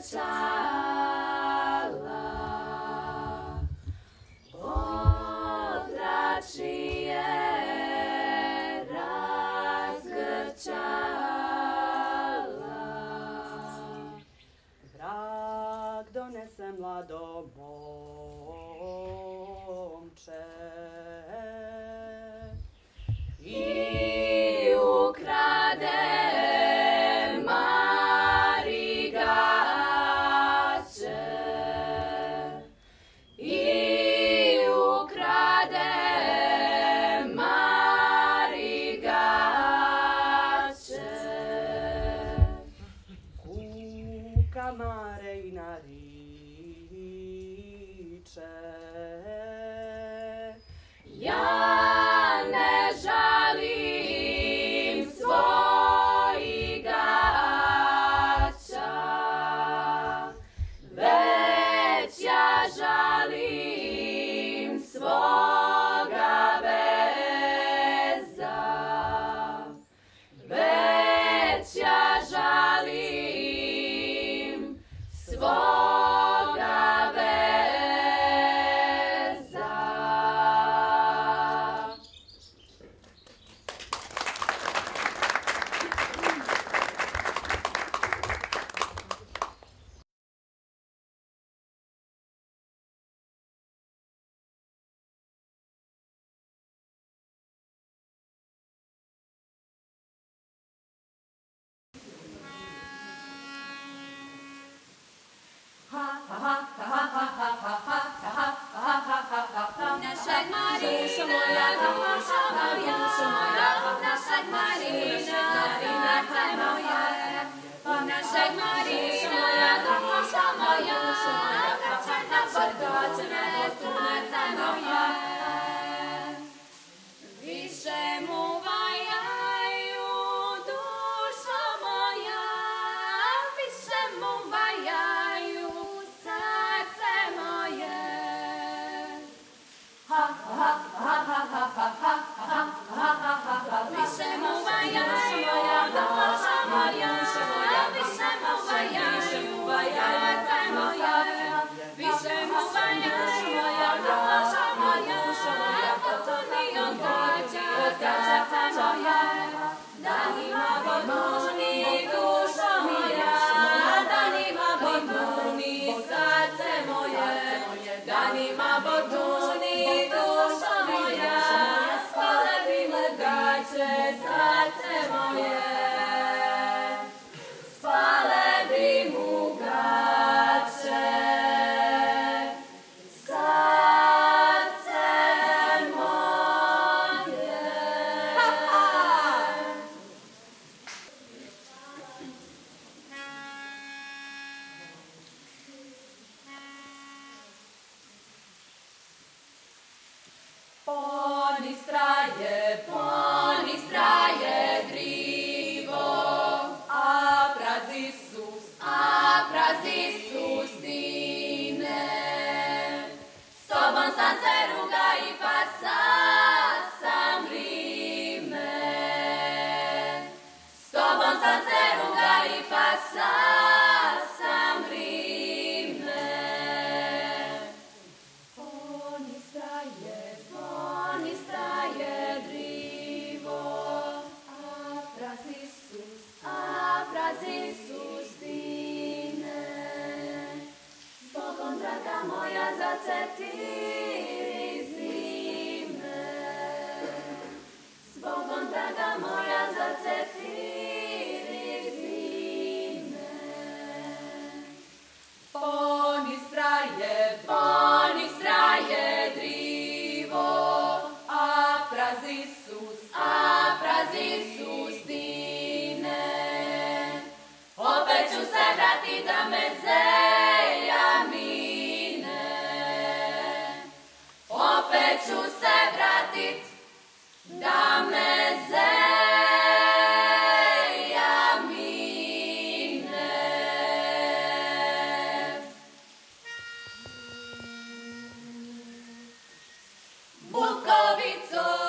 zrcala Ozračije donesem mlado momče. Taka Maryjna licze. Ja Isra je po set in. Pukovico.